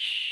Shh.